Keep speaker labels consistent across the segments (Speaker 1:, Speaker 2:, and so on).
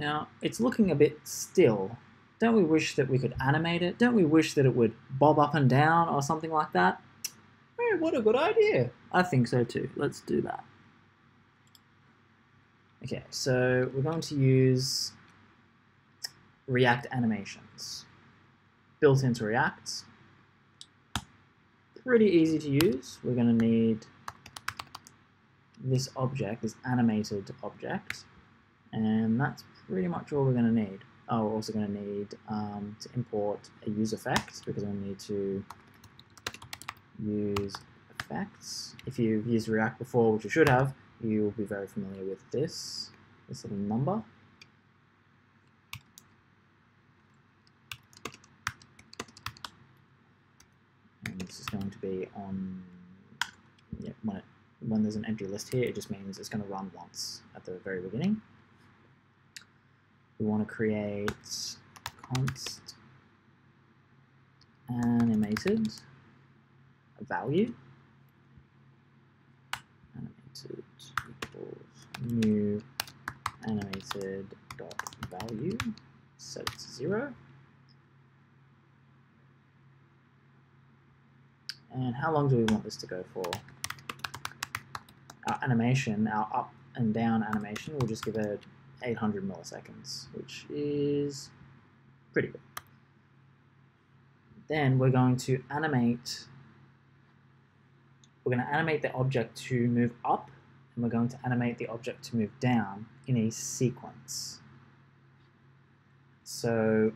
Speaker 1: Now, it's looking a bit still. Don't we wish that we could animate it? Don't we wish that it would bob up and down or something like that? Hey, what a good idea. I think so too. Let's do that. Okay, so we're going to use React animations. Built into React. Pretty easy to use. We're going to need this object, this animated object, and that's pretty much all we're going to need. Oh, we're also going to need um, to import a use effect because we need to use effects. If you've used React before, which you should have, you will be very familiar with this, this little number. And this is going to be on, yeah, when, it, when there's an empty list here, it just means it's going to run once at the very beginning. We want to create const animated value. Animated equals new animated dot value. Set it to zero. And how long do we want this to go for? Our animation our up and down animation we'll just give it 800 milliseconds which is pretty good then we're going to animate we're going to animate the object to move up and we're going to animate the object to move down in a sequence. So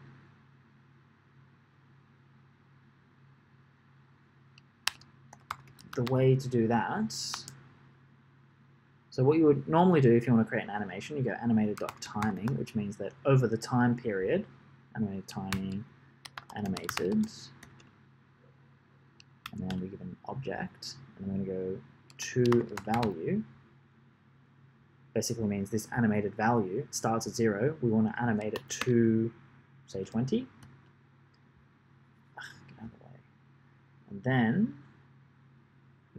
Speaker 1: the way to do that, so what you would normally do if you want to create an animation, you go animated.timing, which means that over the time period, animated timing, animated, and then we give an object, and I'm going to go to value. Basically means this animated value starts at zero. We want to animate it to, say, 20. Ugh. And then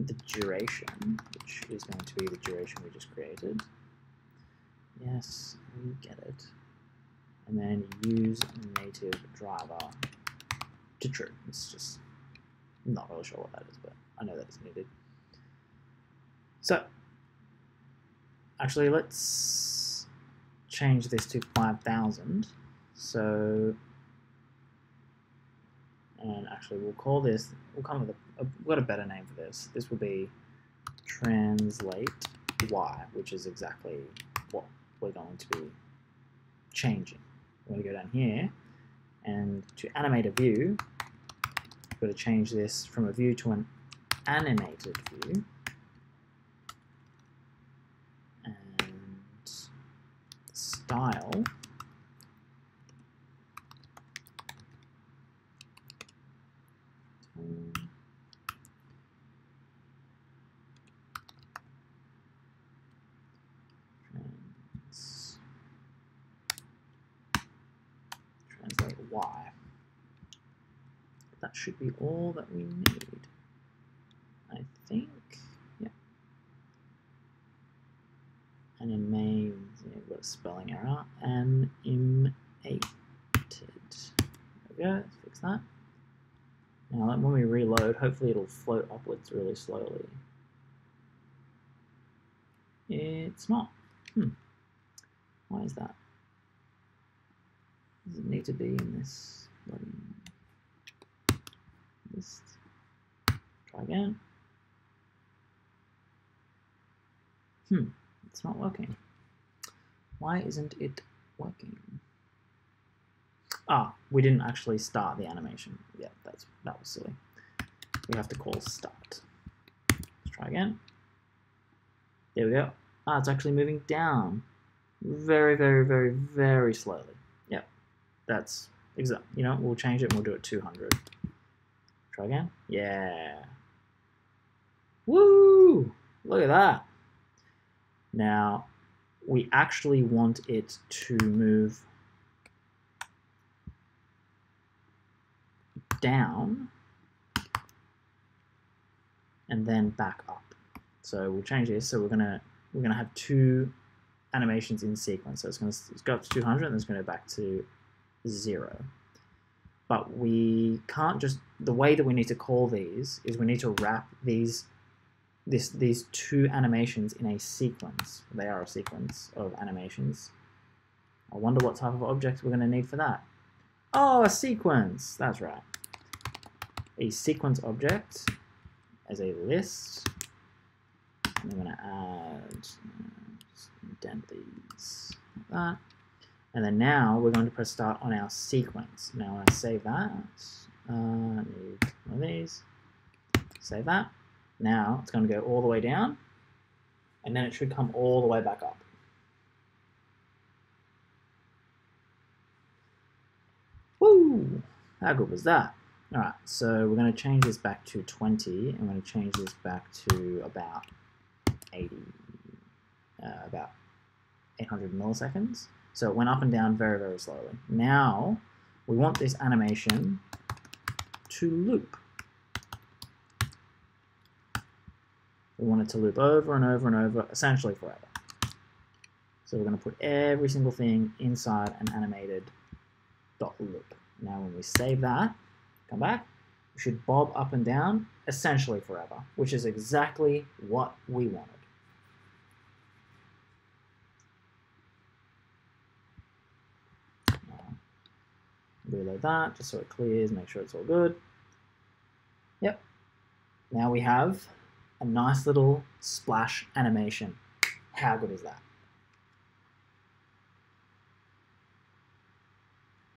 Speaker 1: the duration, which is going to be the duration we just created. Yes, we get it. And then use native driver to true. It's just not really sure what that is, but I know that it's needed. So, actually, let's change this to 5,000. So, and actually, we'll call this, we'll come up with a, a, a better name for this. This will be translate y, which is exactly what we're going to be changing. We're going to go down here, and to animate a view, we're going to change this from a view to an animated view. And style translate y that should be all that we need. I think, yeah. And in main, we've got a spelling error. Animated. There we go, let's fix that. Now when we reload, hopefully it'll float upwards really slowly. It's not. Hmm. Why is that? Does it need to be in this just try again. Hmm, it's not working. Why isn't it working? Ah, we didn't actually start the animation. Yeah, that's that was silly. We have to call start. Let's try again. There we go. Ah, it's actually moving down. Very, very, very, very slowly. That's exact. You know, we'll change it and we'll do it 200. Try again. Yeah. Woo! Look at that. Now, we actually want it to move down and then back up. So we'll change this. So we're gonna we're gonna have two animations in sequence. So it's going to go up to 200 and it's to go back to zero. But we can't just, the way that we need to call these is we need to wrap these this these two animations in a sequence. They are a sequence of animations. I wonder what type of object we're going to need for that. Oh, a sequence. That's right. A sequence object as a list. And I'm going to add, uh, indent these like that. And then now we're going to press start on our sequence. Now when I save that, uh, one of these, save that. Now it's going to go all the way down, and then it should come all the way back up. Woo! How good was that? Alright, so we're going to change this back to 20. I'm going to change this back to about 80, uh, about 800 milliseconds. So it went up and down very, very slowly. Now, we want this animation to loop. We want it to loop over and over and over, essentially forever. So we're going to put every single thing inside an animated dot loop. Now when we save that, come back, we should bob up and down essentially forever, which is exactly what we wanted. Reload that just so it clears, make sure it's all good. Yep. Now we have a nice little splash animation. How good is that?